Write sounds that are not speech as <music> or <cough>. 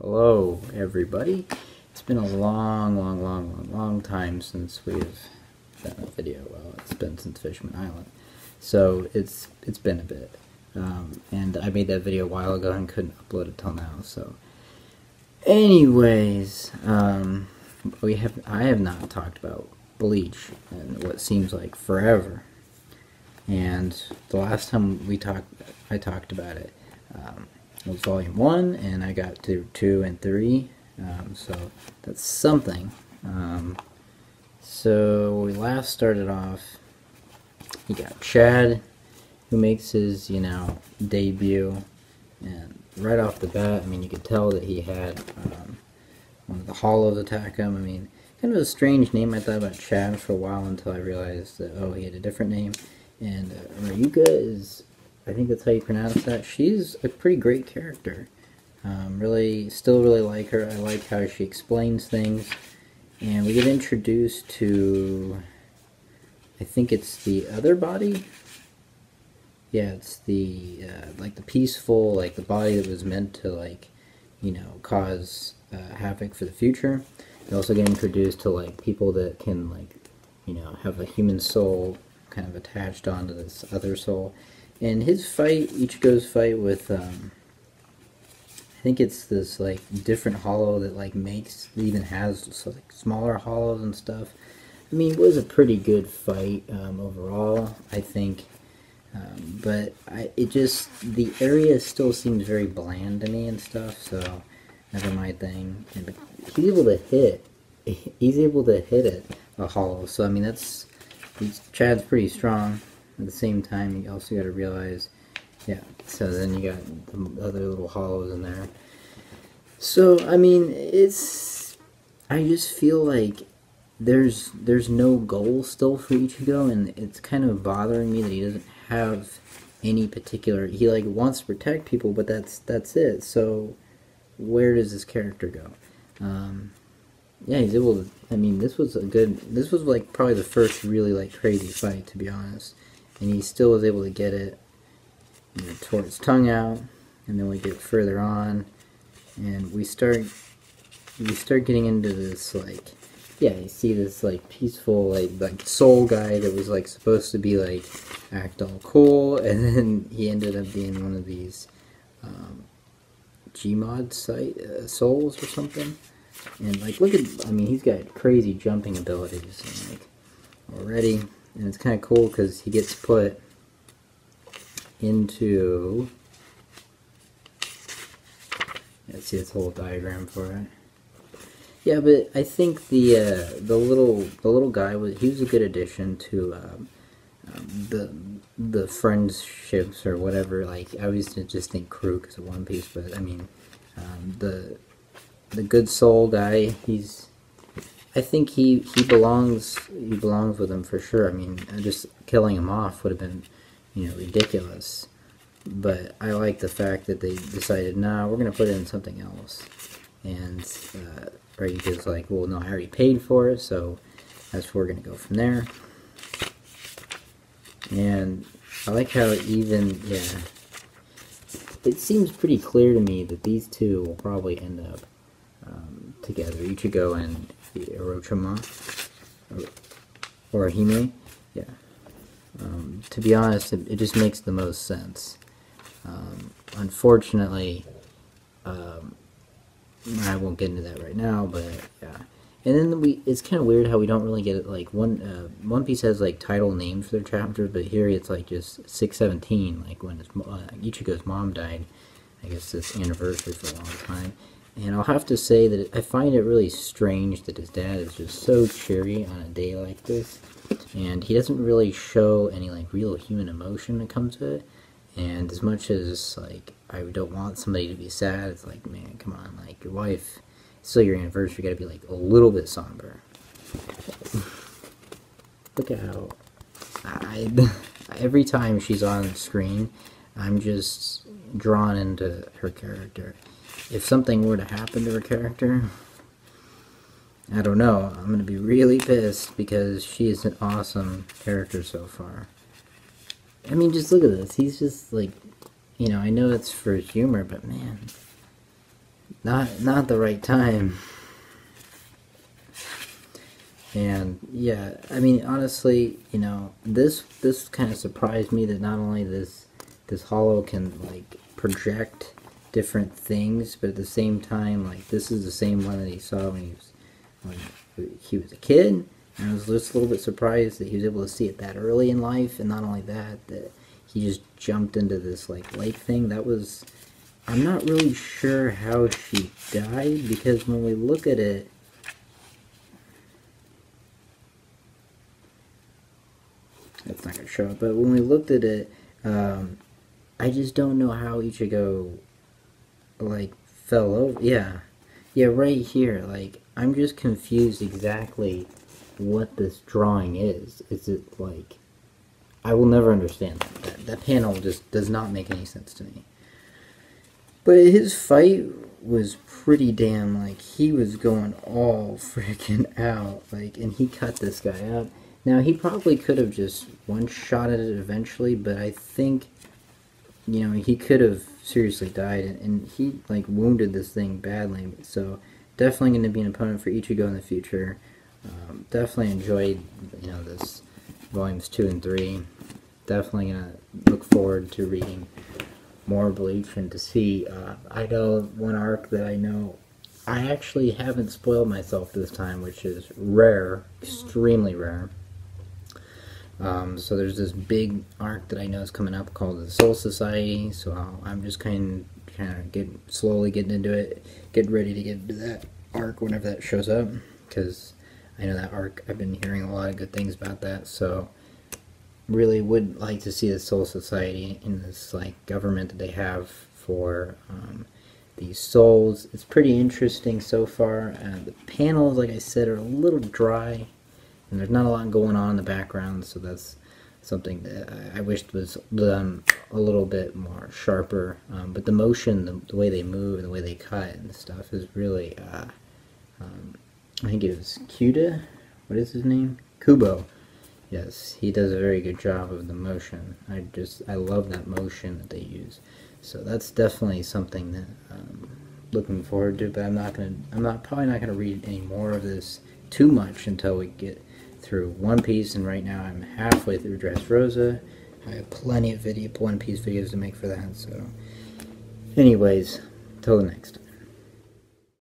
Hello, everybody. It's been a long, long, long, long, long time since we've done a video. Well, it's been since Fishman Island, so it's it's been a bit. Um, and I made that video a while ago and couldn't upload it till now. So, anyways, um, we have I have not talked about Bleach in what seems like forever. And the last time we talked, I talked about it. Um, it was volume one, and I got to two and three. Um, so that's something. Um, so we last started off. You got Chad, who makes his you know debut, and right off the bat, I mean you could tell that he had um, one of the Hollows attack him. I mean, kind of a strange name. I thought about Chad for a while until I realized that oh he had a different name. And uh, Ryuka is, I think that's how you pronounce that. She's a pretty great character. Um, really, still really like her. I like how she explains things. And we get introduced to, I think it's the other body. Yeah, it's the uh, like the peaceful, like the body that was meant to like, you know, cause uh, havoc for the future. We also get introduced to like people that can like, you know, have a human soul kind of attached onto this other soul. And his fight, Ichigo's fight with, um, I think it's this like different hollow that like makes, even has like smaller hollows and stuff. I mean, it was a pretty good fight um, overall, I think. Um, but I, it just, the area still seems very bland to me and stuff, so never my thing. And he's able to hit, he's able to hit it, a hollow, so I mean, that's Chad's pretty strong. At the same time, you also got to realize, yeah. So then you got the other little hollows in there. So I mean, it's. I just feel like there's there's no goal still for Ichigo, and it's kind of bothering me that he doesn't have any particular. He like wants to protect people, but that's that's it. So where does this character go? Um, yeah, he's able to. I mean, this was a good. This was like probably the first really like crazy fight, to be honest. And he still was able to get it. You know, tore his tongue out, and then we get further on, and we start. We start getting into this like, yeah, you see this like peaceful like like soul guy that was like supposed to be like act all cool, <laughs> and then he ended up being one of these um, Gmod site uh, souls or something. And like, look at, I mean, he's got crazy jumping abilities, and, like, already. And it's kind of cool because he gets put into, let's see this whole diagram for it. Yeah, but I think the uh, the little the little guy was he was a good addition to um, um, the the friendships or whatever. Like I always just think crew because of One Piece, but I mean um, the the good soul guy. He's, I think he he belongs he belongs with him for sure. I mean, just killing him off would have been, you know, ridiculous. But I like the fact that they decided, nah, we're gonna put in something else. And uh, because like, well, no, I already paid for it, so that's where we're gonna go from there. And I like how even, yeah, it seems pretty clear to me that these two will probably end up um, together, Ichigo and Orochima, or, or Hime, yeah. Um, to be honest, it, it, just makes the most sense. Um, unfortunately, um, I won't get into that right now, but yeah. And then we, it's kind of weird how we don't really get it, like, one, uh, One Piece has, like, title names for their chapters, but here it's, like, just 617, like, when his, uh, Ichigo's mom died, I guess this anniversary for a long time. And I'll have to say that I find it really strange that his dad is just so cheery on a day like this. And he doesn't really show any like real human emotion that comes to it. And as much as like I don't want somebody to be sad, it's like, man, come on, like your wife, it's still your anniversary, you gotta be like a little bit somber. Look at how I <laughs> every time she's on screen, I'm just drawn into her character if something were to happen to her character, I don't know. I'm going to be really pissed because she is an awesome character so far. I mean, just look at this. He's just like, you know, I know it's for humor, but man, not not the right time. And yeah, I mean honestly, you know, this this kind of surprised me that not only this this hollow can like project different things, but at the same time, like this is the same one that he saw when he was when he was a kid. And I was just a little bit surprised that he was able to see it that early in life, and not only that, that he just jumped into this like lake thing. That was I'm not really sure how she died because when we look at it, it's not gonna show up. But when we looked at it, um, I just don't know how Ichigo like fell over. Yeah, yeah, right here. Like I'm just confused exactly what this drawing is. Is it like I will never understand that. That, that panel just does not make any sense to me. But his fight was pretty damn like he was going all <laughs> freaking out like and he cut this guy up. Now he probably could have just one shot at it eventually, but I think you know he could have seriously died and, and he like wounded this thing badly. So definitely going to be an opponent for Ichigo in the future. Um, definitely enjoyed you know this volumes two and three. Definitely gonna look forward to reading more Bleach and to see. Uh, I know one arc that I know. I actually haven't spoiled myself this time, which is rare, extremely rare. Um, so there's this big arc that I know is coming up called the Soul Society. So i am just kind of, kind of getting slowly getting into it, getting ready to get into that arc whenever that shows up, because I know that arc. I've been hearing a lot of good things about that. So really would like to see the Soul Society in this like government that they have for um, these souls. It's pretty interesting so far. Uh, the panels, like I said, are a little dry, and there's not a lot going on in the background, so that's something that I, wished was done a little bit more sharper. Um, but the motion, the, the, way they move, and the way they cut and stuff is really, uh, um, I think it was Kuda. What is his name? Kubo Yes, he does a very good job of the motion. I just, I love that motion that they use. So that's definitely something that I'm looking forward to, but I'm not going to, I'm not, probably not going to read any more of this too much until we get through One Piece, and right now I'm halfway through Dressrosa. I have plenty of video, One Piece videos to make for that, so anyways, till the next